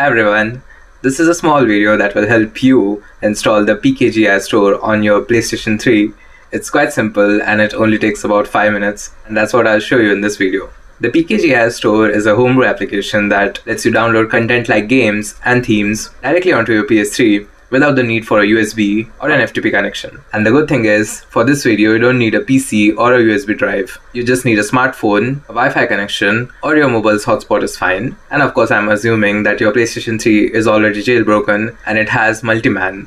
Hi everyone, this is a small video that will help you install the PKGI store on your PlayStation 3. It's quite simple and it only takes about 5 minutes and that's what I'll show you in this video. The PKGI store is a homebrew application that lets you download content like games and themes directly onto your PS3 without the need for a USB or an FTP connection. And the good thing is, for this video you don't need a PC or a USB drive. You just need a smartphone, a Wi-Fi connection, or your mobile's hotspot is fine. And of course I'm assuming that your PlayStation 3 is already jailbroken and it has multiMAN.